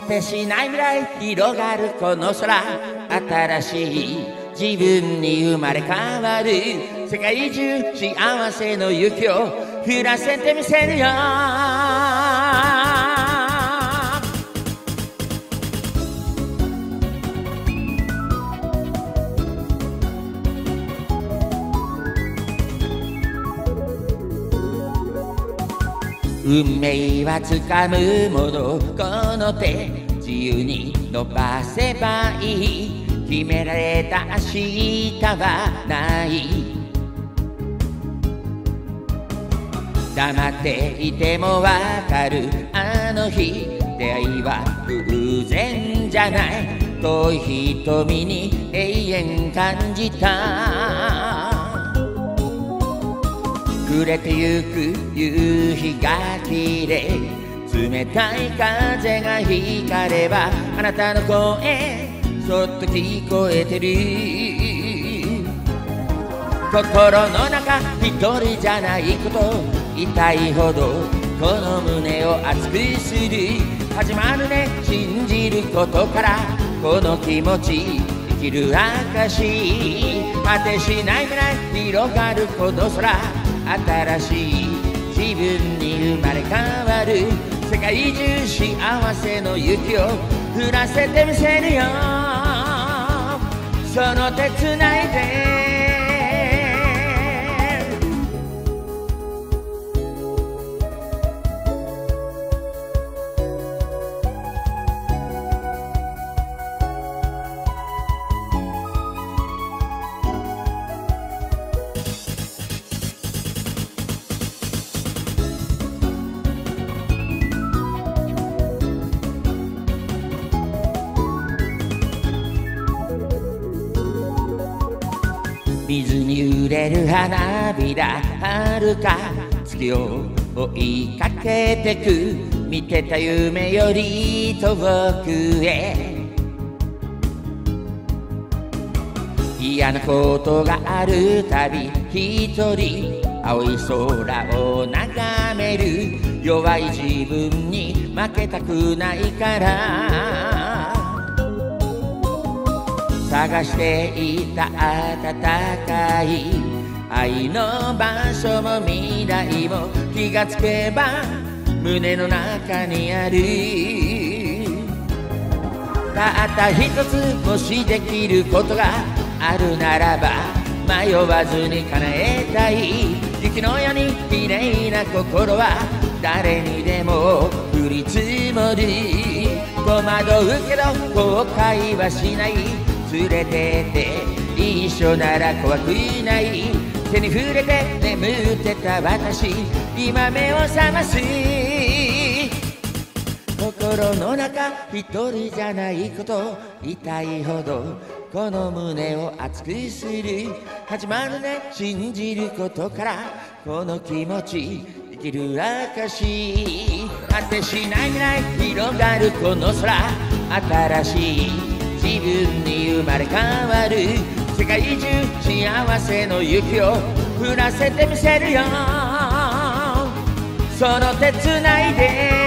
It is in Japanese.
果てしない未来広がるこの空。新しい自分に生まれ変わる。世界中幸せの雪を降らせてみせるよ。運命はつかむものこの手自由に伸ばせばいい。決められた明日はない。黙っていてもわかるあの日。出会いは偶然じゃない。遠い瞳に永遠感じた。暮れてゆく夕日が綺麗。冷たい風が吹かればあなたの声そっと聞こえてる。心の中一人じゃないこと痛いほどこの胸を熱くする。始まるね信じることからこの気持ち生きる証果てしない未来広がるこの空新しい自分に生まれ変わる世界中幸せの雪を降らせてみせるよ。その手つないで水に揺れる花びら遥か？月を追いかけてく。見てた夢より遠くへ。嫌なことがあるたび一人青い空を眺める。弱い自分に負けたくないから。探していた温かい愛の場所も未来も気がつけば胸の中にある。たった一つもしできることがあるならば迷わずに叶えたい。雪のように綺麗な心は誰にでも降り積もる。戸惑うけど後悔はしない。連れてって一緒なら怖くない手に触れて眠ってた私今目を覚ます。心の中一人じゃないこと痛いほどこの胸を熱くする。始まるね信じることからこの気持ち生きる証果てしない未来広がるこの空新しい自分に生まれ変わる世界中幸せの雪を降らせてみせるよ。その手つないで